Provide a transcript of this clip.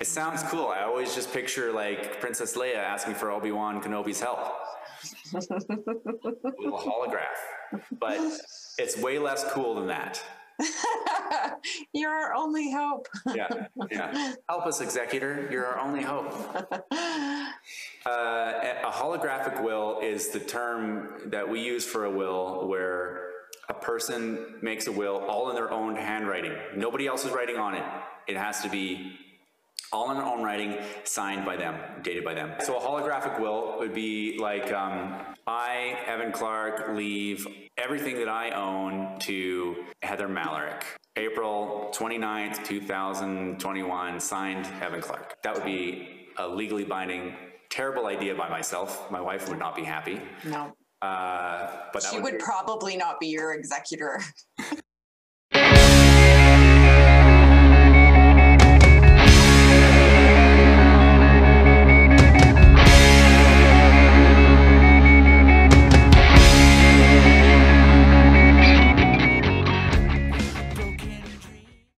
It sounds cool. I always just picture like Princess Leia asking for Obi Wan Kenobi's help. little holograph, but it's way less cool than that. You're our only hope. yeah, yeah. Help us, executor. You're our only hope. Uh, a holographic will is the term that we use for a will where a person makes a will all in their own handwriting. Nobody else is writing on it. It has to be all in their own writing, signed by them, dated by them. So a holographic will would be like, um, I, Evan Clarke, leave everything that I own to Heather Malarick. April 29th, 2021, signed Evan Clarke. That would be a legally binding terrible idea by myself. My wife would not be happy. No. Uh, but she would, would probably not be your executor.